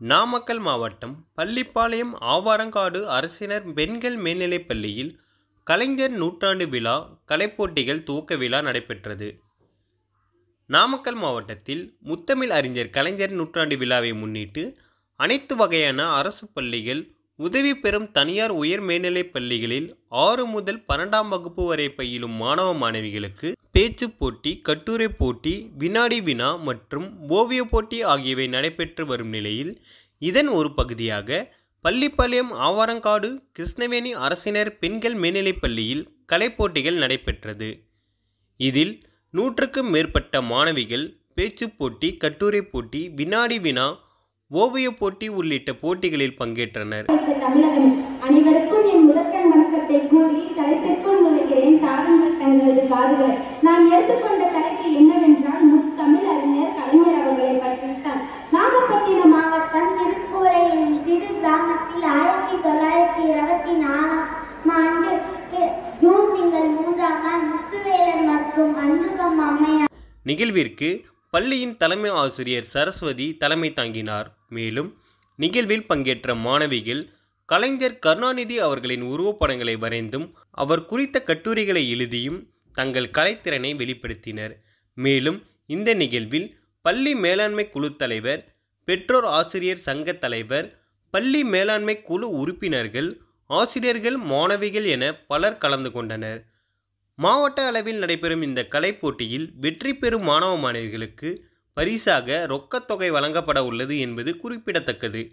நாமக்கல் மாவட்டம் பள்ளிப்பாளையம் ஆவாரங்காடு அரசினர் பெண்கள் மேல்நிலைப் பள்ளியில் கலைஞர் நூற்றாண்டு விழா கலைப்போட்டிகள் துவக்க விழா நடைபெற்றது. நாமக்கல் மாவட்டத்தில் முத்தமிழ் அறிஞர் கலைஞர் நூற்றாண்டு விழாவை முன்னிட்டு அனைத்து வகையான அரசு பள்ளிகள் உதவி பெறும் தனியார் உயர் மேல்நிலைப் பள்ளிகளில் ஆறு முதல் பன்னெண்டாம் வகுப்பு வரை பயிலும் மாணவ மாணவிகளுக்கு பேச்சு போட்டி கட்டுரை போட்டி வினாடி வினா மற்றும் ஓவியப் போட்டி ஆகியவை நடைபெற்று வரும் நிலையில் இதன் ஒரு பகுதியாக பள்ளிப்பாளையம் ஆவாரங்காடு கிருஷ்ணவேணி அரசினர் பெண்கள் மேல்நிலைப் பள்ளியில் கலைப்போட்டிகள் நடைபெற்றது. இதில் நூற்றுக்கும் மேற்பட்ட மாணவிகள் பேச்சு போட்டி கட்டுரை போட்டி வினாடி வினா ஓவியப் போட்டி உள்ளிட்ட போட்டிகளில் பங்கேற்றனர். தமிழகம் அனைவருக்கும் என் முதற்கண் வணக்கத்தை கூறி தலைப்பிற்குள் நுழைகிறேன். தாருங்கள் தங்களது காதுகள். நான் எடுத்துக்கொண்ட தலைப்பு என்னவென்றால் முத்தமிழ் அறிஞர் கலைஞர் அவர்களை பற்றித்தான். நாகப்பட்டினம் மாவட்டம் திருக்கூரை சிறு கிராமத்தில் ஆயிரத்தி தொள்ளாயிரத்தி இருபத்தி நாலாம் ஆண்டு ஜூன் திங்கள் மூன்றாம் நாள் முத்துவேலர் மற்றும் அஞ்சுகம் அம்மையார் நிகழ்விற்கு பள்ளியின் தலைமை ஆசிரியர் சரஸ்வதி தலைமை தாங்கினார். மேலும் நிகழ்வில் பங்கேற்ற மாணவிகள் கலைஞர் கருணாநிதி அவர்களின் உருவப்படங்களை வரைந்தும் அவர் குறித்த கட்டுரைகளை எழுதியும் தங்கள் கலைத்திறனை வெளிப்படுத்தினர். மேலும் இந்த நிகழ்வில் பள்ளி மேலாண்மை குழு தலைவர் பெற்றோர் ஆசிரியர் சங்க தலைவர் பள்ளி மேலாண்மை குழு உறுப்பினர்கள் ஆசிரியர்கள் மாணவிகள் என பலர் கலந்து கொண்டனர். மாவட்ட அளவில் நடைபெறும் இந்த கலைப் போட்டியில் வெற்றி பெறும் மாணவ மாணவிகளுக்கு பரிசாக ரொக்கத் தொகை வழங்கப்பட உள்ளது என்பது குறிப்பிடத்தக்கது.